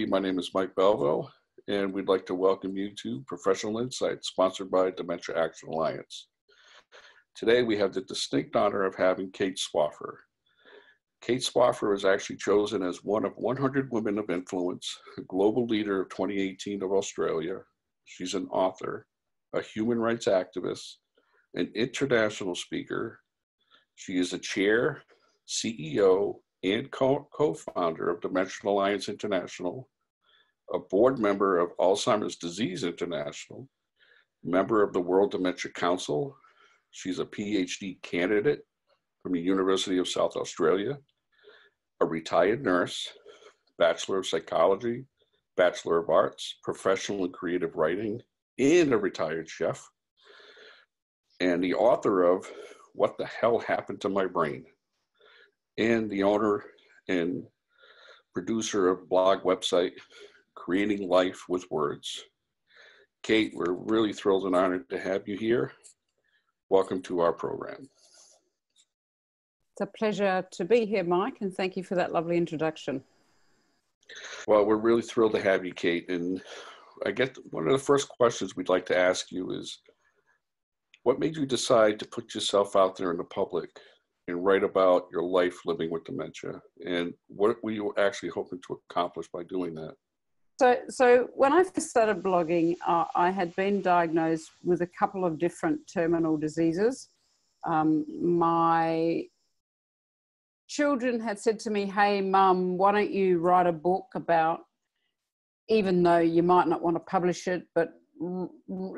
Everybody. My name is Mike Belleville, and we'd like to welcome you to Professional Insights, sponsored by Dementia Action Alliance. Today, we have the distinct honor of having Kate Swaffer. Kate Swaffer was actually chosen as one of 100 Women of Influence, Global Leader of 2018 of Australia. She's an author, a human rights activist, an international speaker. She is a chair, CEO, and co founder of Dementia Alliance International, a board member of Alzheimer's Disease International, member of the World Dementia Council. She's a PhD candidate from the University of South Australia, a retired nurse, Bachelor of Psychology, Bachelor of Arts, Professional and Creative Writing, and a retired chef, and the author of What the Hell Happened to My Brain, and the owner and producer of blog website Creating Life with Words. Kate, we're really thrilled and honored to have you here. Welcome to our program. It's a pleasure to be here, Mike, and thank you for that lovely introduction. Well, we're really thrilled to have you, Kate. And I get one of the first questions we'd like to ask you is what made you decide to put yourself out there in the public and write about your life living with dementia? And what were you actually hoping to accomplish by doing that? So, so when I first started blogging, uh, I had been diagnosed with a couple of different terminal diseases. Um, my children had said to me, Hey, mum, why don't you write a book about, even though you might not want to publish it, but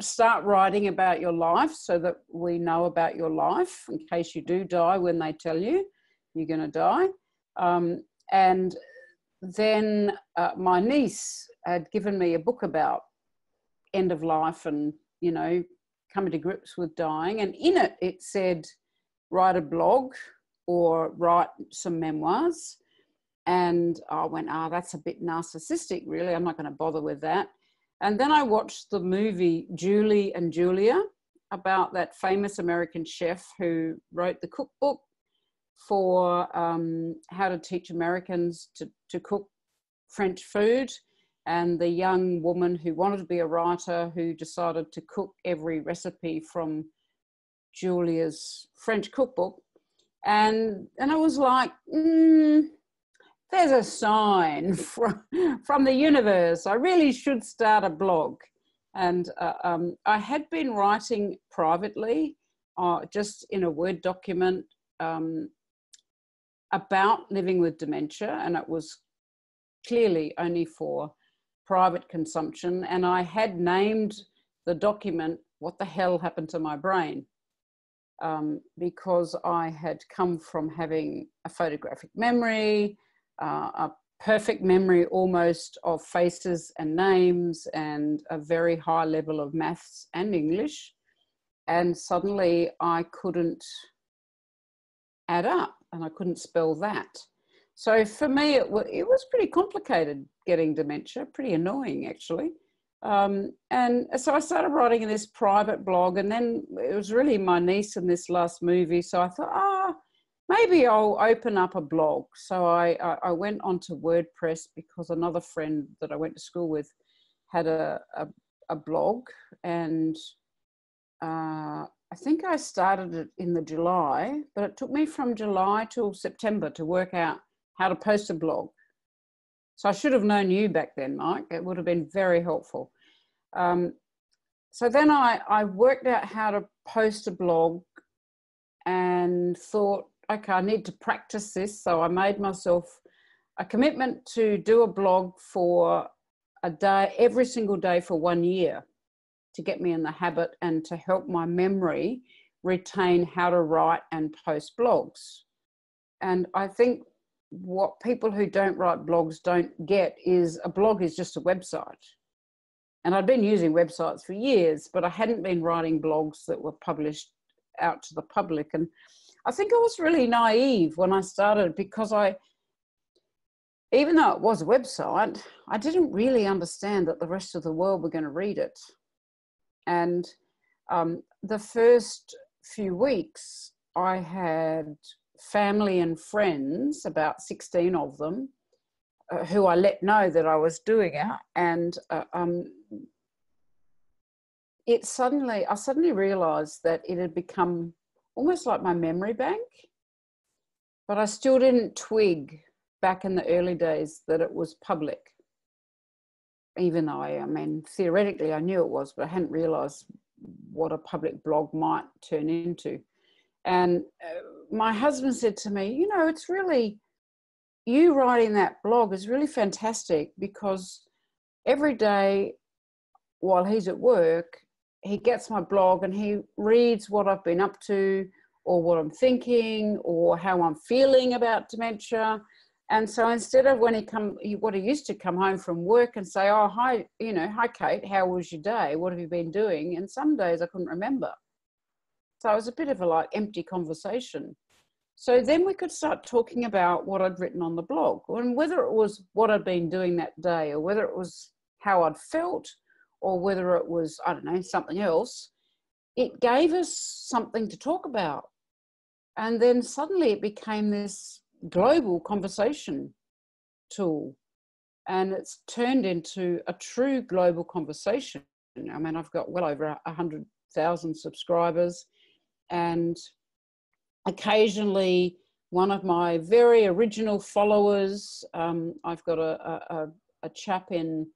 start writing about your life so that we know about your life in case you do die when they tell you you're going to die. Um, and then uh, my niece had given me a book about end of life and, you know, coming to grips with dying. And in it, it said, write a blog or write some memoirs. And I went, ah, oh, that's a bit narcissistic, really. I'm not going to bother with that. And then I watched the movie Julie and Julia about that famous American chef who wrote the cookbook for um, how to teach Americans to, to cook French food. And the young woman who wanted to be a writer who decided to cook every recipe from Julia's French cookbook and and I was like, mm, there's a sign from from the universe. I really should start a blog. And uh, um, I had been writing privately, uh, just in a Word document um, about living with dementia, and it was clearly only for private consumption. And I had named the document "What the hell happened to my brain." um, because I had come from having a photographic memory, uh, a perfect memory almost of faces and names, and a very high level of maths and English. And suddenly I couldn't add up and I couldn't spell that. So for me, it, w- it was pretty complicated getting dementia, pretty annoying actually. Um, and so I started writing in this private blog, and then it was really my niece in this last movie. So I thought, ah, oh, maybe I'll open up a blog. So I, I, went onto WordPress because another friend that I went to school with had a, a, a blog, and uh, I think I started it in the July, but it took me from July till September to work out how to post a blog. So I should have known you back then, Mike. It would have been very helpful. Um, so then I, I worked out how to post a blog and thought, okay, I need to practice this. So I made myself a commitment to do a blog for a day, every single day for one year to get me in the habit and to help my memory retain how to write and post blogs. And I think what people who don't write blogs don't get is a blog is just a website. And I'd been using websites for years, but I hadn't been writing blogs that were published out to the public. And I think I was really naive when I started because I, even though it was a website, I didn't really understand that the rest of the world were going to read it. And um, the first few weeks, I had family and friends, about 16 of them, uh, who I let know that I was doing it, and uh, um, it suddenly I suddenly realised that it had become almost like my memory bank, but I still didn't twig back in the early days that it was public. Even though I, I mean, theoretically I knew it was, but I hadn't realised what a public blog might turn into. And uh, my husband said to me, You know, it's really, you writing that blog is really fantastic because every day while he's at work, he gets my blog and he reads what I've been up to or what I'm thinking or how I'm feeling about dementia. And so instead of when he come, what he used to come home from work and say, "Oh, hi, you know, hi, Kate, how was your day? What have you been doing?" And some days I couldn't remember. So it was a bit of a like empty conversation. So then we could start talking about what I'd written on the blog, and whether it was what I'd been doing that day, or whether it was how I'd felt, or whether it was I don't know something else. It gave us something to talk about, and then suddenly it became this global conversation tool, and it's turned into a true global conversation. I mean, I've got well over a hundred thousand subscribers and occasionally one of my very original followers, um, I've got a, a, a chap in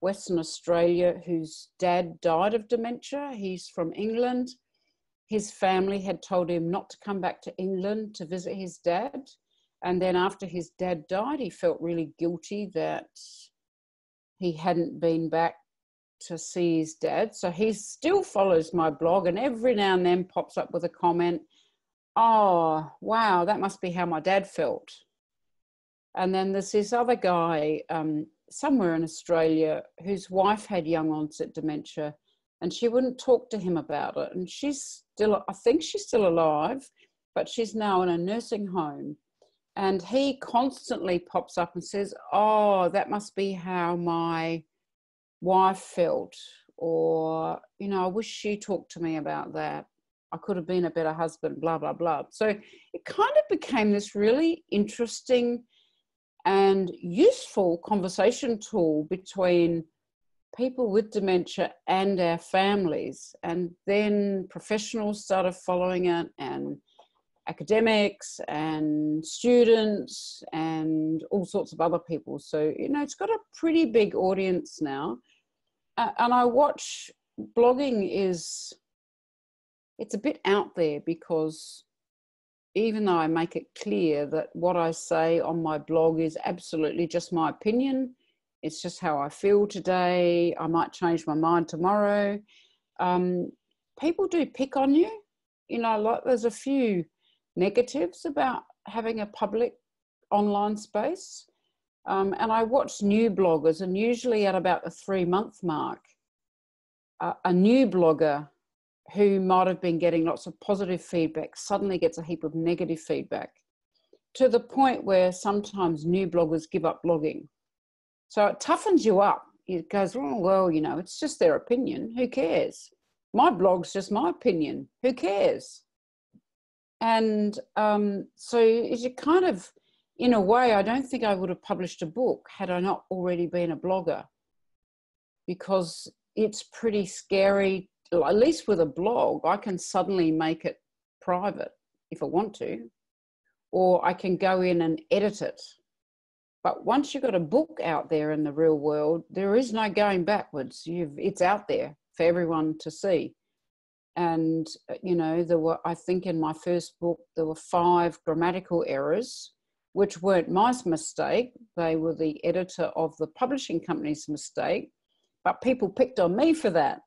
Western Australia whose dad died of dementia. He's from England. His family had told him not to come back to England to visit his dad. And then after his dad died, he felt really guilty that he hadn't been back to see his dad. So he still follows my blog and every now and then pops up with a comment, Oh, wow, that must be how my dad felt. And then there's this other guy um, somewhere in Australia whose wife had young onset dementia and she wouldn't talk to him about it. And she's still, I think she's still alive, but she's now in a nursing home. And he constantly pops up and says, Oh, that must be how my wife felt, or, you know, I wish she talked to me about that. I could have been a better husband, blah, blah, blah. So it kind of became this really interesting and useful conversation tool between people with dementia and our families. And then professionals started following it, and academics and students and all sorts of other people. So, you know, it's got a pretty big audience now. Uh, and I watch blogging is, it's a bit out there because even though I make it clear that what I say on my blog is absolutely just my opinion, it's just how I feel today, I might change my mind tomorrow. Um, people do pick on you. You know, like there's a few negatives about having a public online space. Um, and I watch new bloggers, and usually at about the three month mark, uh, a new blogger who might have been getting lots of positive feedback suddenly gets a heap of negative feedback to the point where sometimes new bloggers give up blogging. So it toughens you up. It goes, oh, well, you know, it's just their opinion. Who cares? My blog's just my opinion. Who cares? And um, so a kind of, in a way, I don't think I would have published a book had I not already been a blogger because it's pretty scary. At least with a blog, I can suddenly make it private if I want to, or I can go in and edit it. But once you've got a book out there in the real world, there is no going backwards. You've, it's out there for everyone to see and uh, you know there were i think in my first book there were five grammatical errors which weren't my mistake they were the editor of the publishing company's mistake but people picked on me for that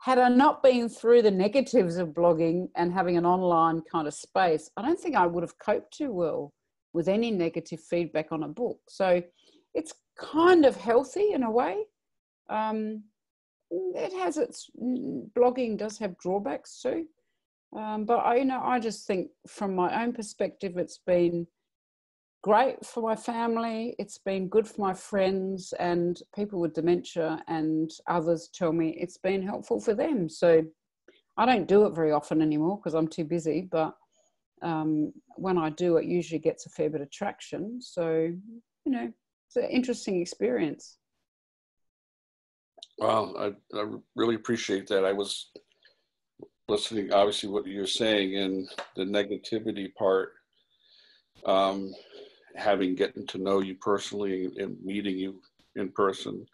had i not been through the negatives of blogging and having an online kind of space i don't think i would have coped too well with any negative feedback on a book. So it's kind of healthy in a way. Um, it has its blogging does have drawbacks too. Um, but I, you know i just think from my own perspective it's been great for my family it's been good for my friends and people with dementia and others tell me it's been helpful for them so i don't do it very often anymore because i'm too busy but um, when i do it usually gets a fair bit of traction so you know, it's an interesting experience. Well, I, I really appreciate that. I was listening, obviously, what you're saying and the negativity part. Um, having getting to know you personally and meeting you in person,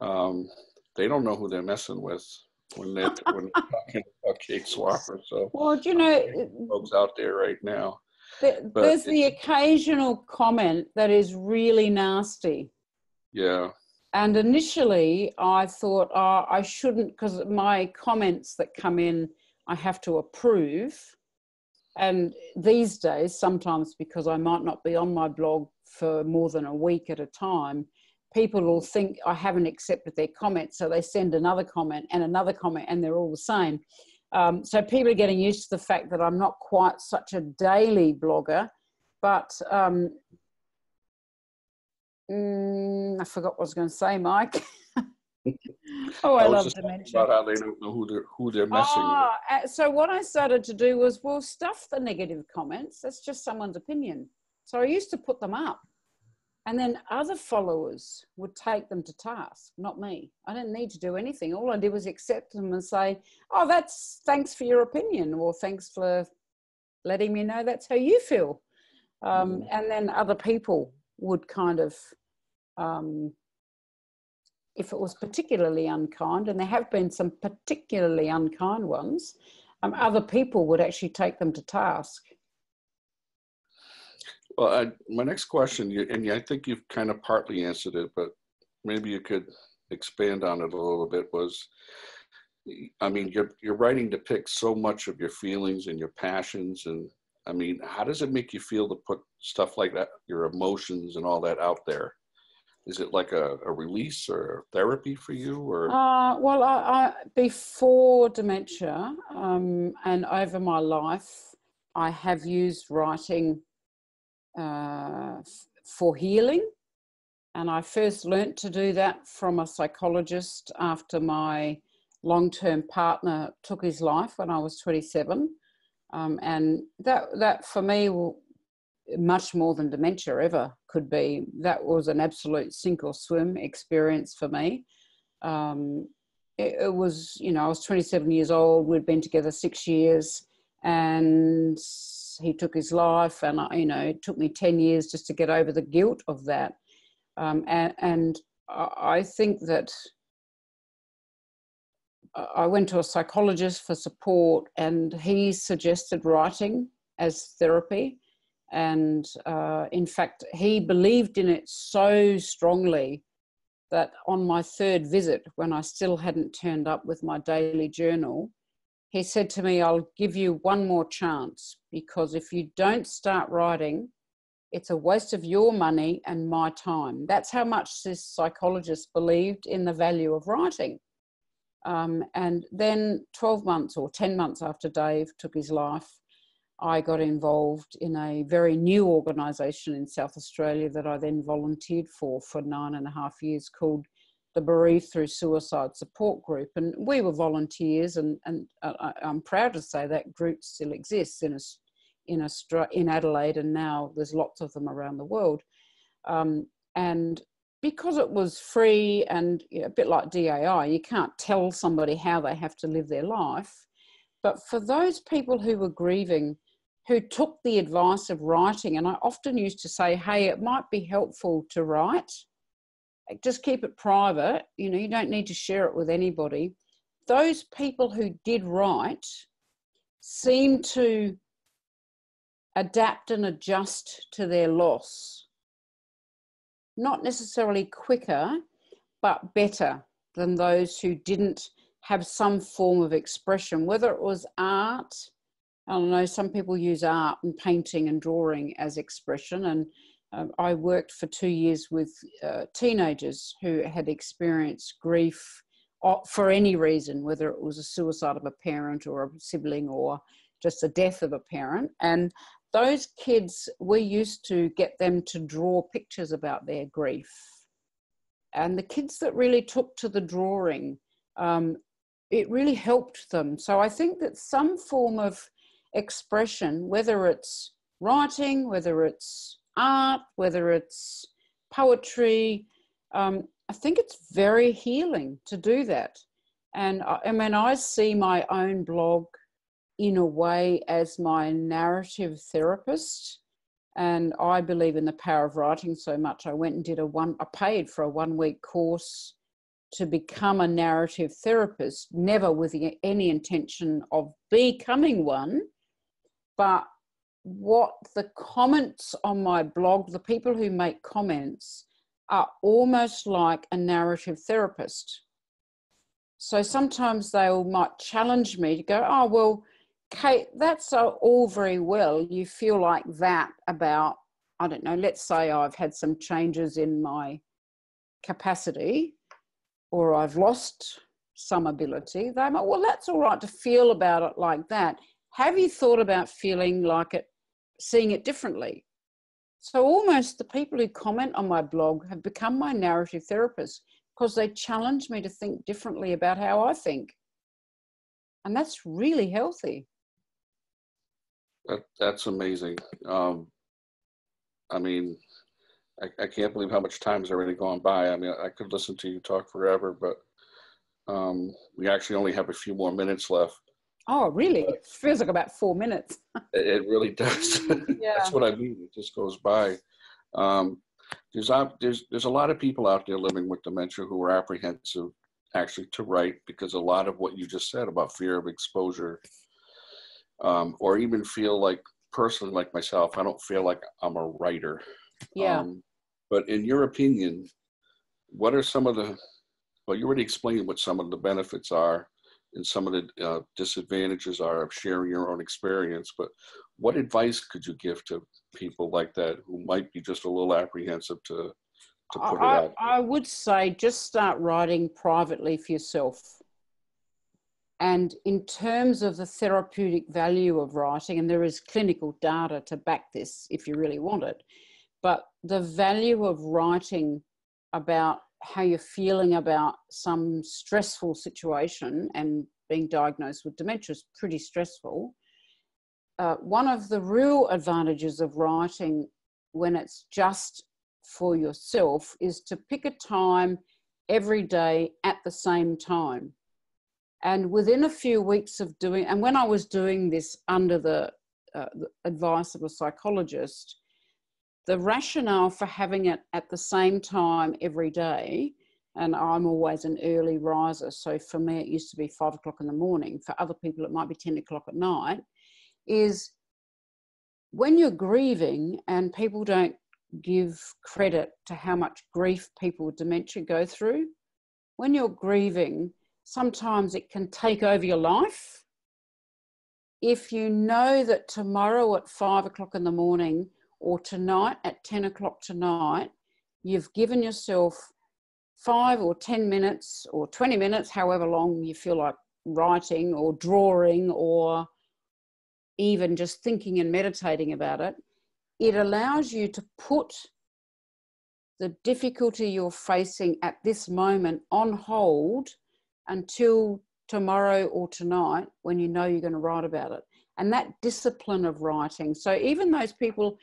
um, they don't know who they're messing with when they're, when they're talking about Kate Swaffer. So, well, do you know, folks out there right now. The, there's the occasional comment that is really nasty. Yeah. And initially, I thought, oh, I shouldn't, because my comments that come in, I have to approve. And these days, sometimes because I might not be on my blog for more than a week at a time, people will think I haven't accepted their comment. So they send another comment and another comment, and they're all the same. Um, so people are getting used to the fact that I'm not quite such a daily blogger, but um, mm, I forgot what I was going to say, Mike. oh, I, I love dementia. About how they don't know who they're who they're messing oh, with. Uh, so what I started to do was, well, stuff the negative comments. That's just someone's opinion. So I used to put them up and then other followers would take them to task, not me. I didn't need to do anything. All I did was accept them and say, oh, that's thanks for your opinion, or thanks for letting me know that's how you feel. Um, mm. and then other people would kind of, um, if it was particularly unkind, and there have been some particularly unkind ones, um, other people would actually take them to task. Well, I, my next question, and I think you've kind of partly answered it, but maybe you could expand on it a little bit. Was I mean, your your writing depicts so much of your feelings and your passions, and I mean, how does it make you feel to put stuff like that, your emotions and all that out there? Is it like a, a release or therapy for you, or? Uh, well, I, I, before dementia um, and over my life, I have used writing uh, for healing. And I first learnt to do that from a psychologist after my long term partner took his life when I was 27. Um, and that, that for me, much more than dementia ever could be, that was an absolute sink or swim experience for me. Um, it, it was, you know, I was 27 years old, we'd been together six years, and he took his life, and I, you know, it took me ten years just to get over the guilt of that. Um, and, and I think that I went to a psychologist for support, and he suggested writing as therapy. And uh, in fact, he believed in it so strongly that on my third visit, when I still hadn't turned up with my daily journal, he said to me, I'll give you one more chance because if you don't start writing, it's a waste of your money and my time. That's how much this psychologist believed in the value of writing. Um, and then 12 months or 10 months after Dave took his life, I got involved in a very new organisation in South Australia that I then volunteered for for nine and a half years called the Bereaved Through Suicide Support Group. And we were volunteers, and, and uh, I'm proud to say that group still exists in, in, in Adelaide, and now there's lots of them around the world. Um, and because it was free and you know, a bit like DAI, you can't tell somebody how they have to live their life. But for those people who were grieving, who took the advice of writing, and I often used to say, hey, it might be helpful to write just keep it private. You know, you don't need to share it with anybody. Those people who did write seem to adapt and adjust to their loss. Not necessarily quicker, but better than those who didn't have some form of expression, whether it was art. I don't know, some people use art and painting and drawing as expression, and um, I worked for two years with uh, teenagers who had experienced grief uh, for any reason, whether it was a suicide of a parent or a sibling or just the death of a parent. And those kids, we used to get them to draw pictures about their grief. And the kids that really took to the drawing, um, it really helped them. So I think that some form of expression, whether it's writing, whether it's art, whether it's poetry. Um, I think it's very healing to do that. And I, I mean, I see my own blog in a way as my narrative therapist. And I believe in the power of writing so much. I went and did a one, I paid for a one week course to become a narrative therapist, never with any intention of becoming one. But what the comments on my blog, the people who make comments, are almost like a narrative therapist. So sometimes they might challenge me to go, oh, well, Kate, that's all very well. You feel like that about, I don't know, let's say I've had some changes in my capacity or I've lost some ability. They might, well, that's all right to feel about it like that. Have you thought about feeling like it, seeing it differently? So almost the people who comment on my blog have become my narrative therapists because they challenge me to think differently about how I think. And that's really healthy. That, that's amazing. Um, I mean, I, I, can't believe how much time has already gone by. I mean, I could listen to you talk forever, but um, we actually only have a few more minutes left. Oh, really? It feels like about four minutes. it really does. Yeah. That's what I mean. It just goes by. Um, there's, there's, there's a lot of people out there living with dementia who are apprehensive actually to write because a lot of what you just said about fear of exposure um, or even feel like personally like myself i don't feel like i'm a writer yeah um, but in your opinion what are some of the well you already explained what some of the benefits are and some of the uh, disadvantages are of sharing your own experience but what advice could you give to people like that who might be just a little apprehensive to to put I, it out? I would say just start writing privately for yourself. And in terms of the therapeutic value of writing, and there is clinical data to back this if you really want it, but the value of writing about how you're feeling about some stressful situation and being diagnosed with dementia is pretty stressful. Uh, one of the real advantages of writing when it's just for yourself is to pick a time every day at the same time and within a few weeks of doing, and when I was doing this under the, uh, the advice of a psychologist, the rationale for having it at the same time every day, and I'm always an early riser, so for me it used to be five o'clock in the morning. For other people, it might be 10 o'clock at night, is when you're grieving and people don't give credit to how much grief people with dementia go through, when you're grieving, sometimes it can take over your life. If you know that tomorrow at five o'clock in the morning or tonight at 10 o'clock tonight, you've given yourself five or 10 minutes or 20 minutes, however long you feel like writing or drawing or even just thinking and meditating about it, it allows you to put the difficulty you're facing at this moment on hold until tomorrow or tonight when you know you're going to write about it. And that discipline of writing. So even those people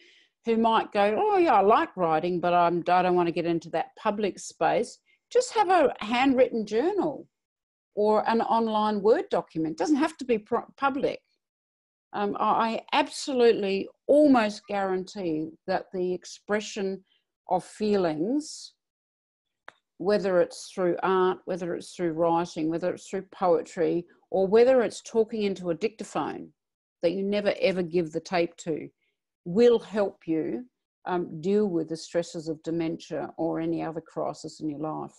who might go, oh yeah, I like writing, but I'm, I don't want to get into that public space, just have a handwritten journal or an online Word document. It doesn't have to be public. Um, I absolutely almost guarantee that the expression of feelings whether it's through art, whether it's through writing, whether it's through poetry, or whether it's talking into a dictaphone that you never ever give the tape to, will help you um, deal with the stresses of dementia or any other crisis in your life.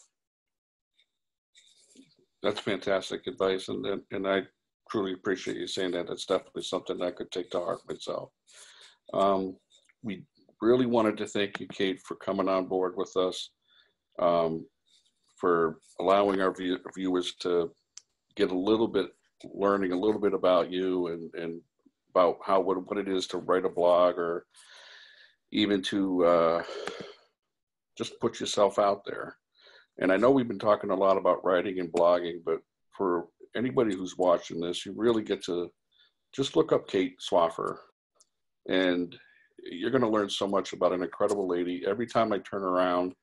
That's fantastic advice, and and I truly appreciate you saying that. That's definitely something I could take to heart myself. Um, we really wanted to thank you, Kate, for coming on board with us um, for allowing our view, viewers to get a little bit, learning a little bit about you and, and about how what, what it is to write a blog or even to uh, just put yourself out there. And I know we've been talking a lot about writing and blogging, but for anybody who's watching this, you really get to just look up Kate Swaffer and you're going to learn so much about an incredible lady. Every time I turn around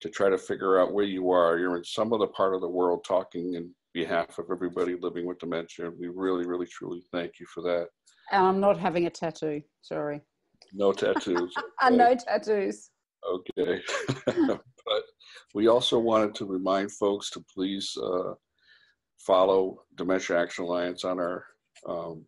to try to figure out where you are, you're in some other part of the world talking in behalf of everybody living with dementia. We really, really, truly thank you for that. And I'm not having a tattoo. Sorry. No tattoos. Okay. no tattoos. Okay. but we also wanted to remind folks to please uh, follow Dementia Action Alliance on our um,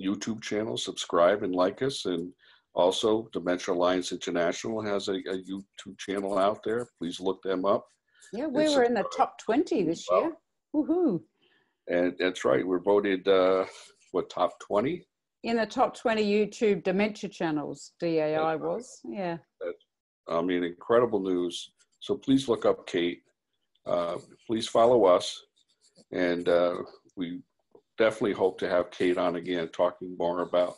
YouTube channel, subscribe and like us. And also, Dementia Alliance International has a, a YouTube channel out there. Please look them up. Yeah, we were in the top 20 this year. Woohoo. And that's right. We're voted, uh, what, top 20? In the top 20 YouTube dementia channels, DAI was. Yeah. I mean, incredible news. So please look up Kate. Uh, please follow us. And uh, we definitely hope to have Kate on again, talking more about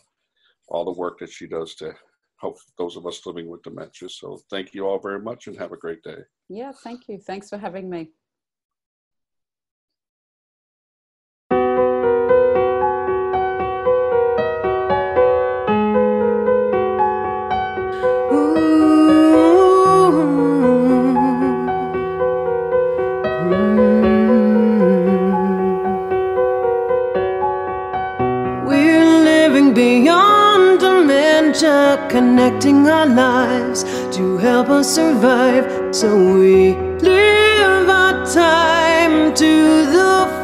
all the work that she does to help those of us living with dementia. So thank you all very much and have a great day. Yeah, thank you. Thanks for having me. Our lives to help us survive. So we live our time to the.